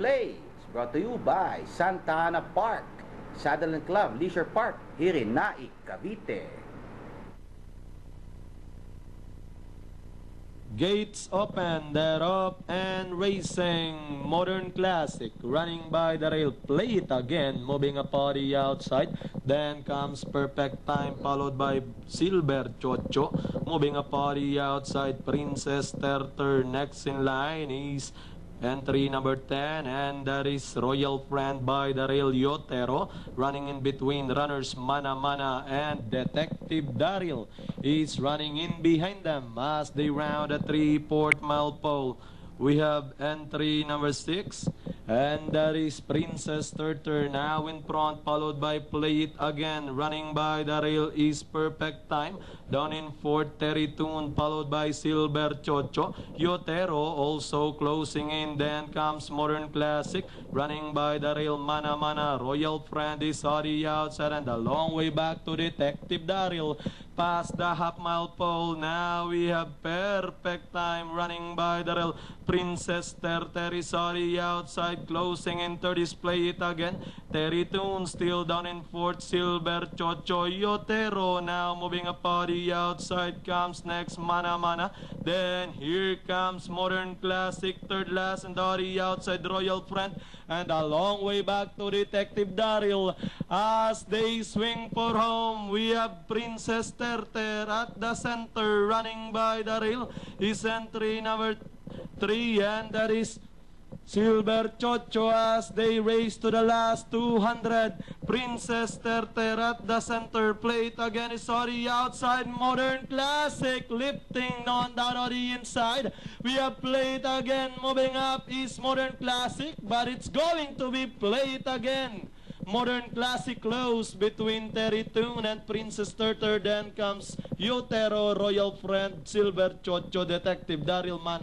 Plays brought to you by Santa Ana Park, Saddle and Club Leisure Park, here in Naic, Cavite. Gates open, they're up and racing. Modern Classic running by the rail. Play it again, moving a party outside. Then comes Perfect Time, followed by Silver Chocho. Moving a party outside. Princess Terter next in line is Entry number 10, and that is Royal Friend by Rail Yotero. Running in between runners Mana Mana and Detective Daryl is running in behind them as they round the three-port mile pole. We have entry number 6, and that is Princess Turter now in front, followed by Play It Again. Running by the rail is Perfect Time. Down in fourth, Toon, followed by Silver Chocho. Yotero also closing in. Then comes Modern Classic. Running by the rail, Mana Mana. Royal Friend is already outside and a long way back to Detective Daryl. Past the half mile pole. Now we have Perfect Time running by the rail. Princess is already outside. Closing in third is Play It Again. Terry Toon still down in fourth. Silver Chocho. Yotero now moving a party outside. Comes next Mana Mana. Then here comes Modern Classic. Third last and already outside Royal Friend. And a long way back to Detective Daryl. As they swing for home, we have Princess Terter at the center running by the rail. Is entry number three and that is Silver Chocho as they race to the last 200. Princess Terter at the center plate again is already outside. Modern Classic lifting on down on the inside. We have played again. Moving up is Modern Classic, but it's going to be played again. Modern Classic close between Terry Toon and Princess Terter. Then comes Yotero, Royal Friend, Silver Chocho, Detective Daryl Man.